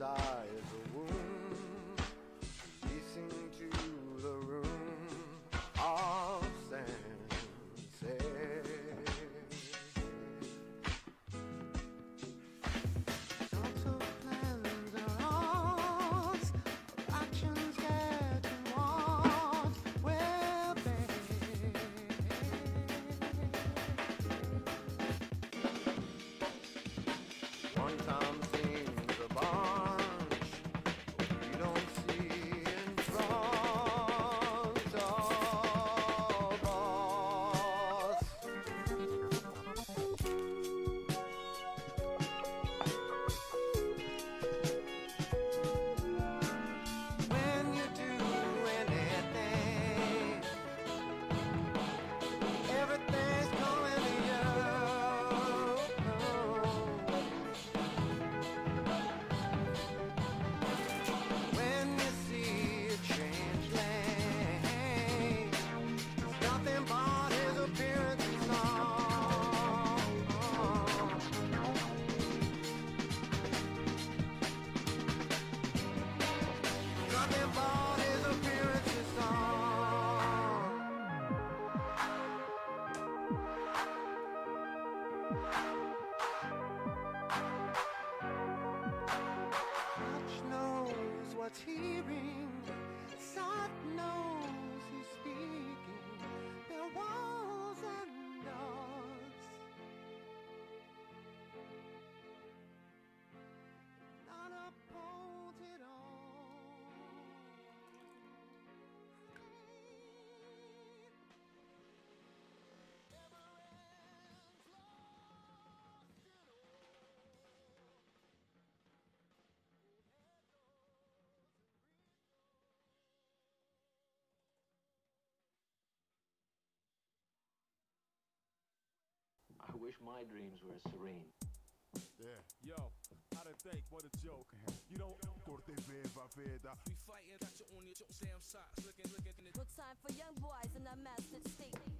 desire I wish my dreams were as serene. Yeah. Yo, how to think, what a joke. You don't corte veda. We fighting, got you on your damn socks. Looking, looking, looking. Time for young boys in a master state.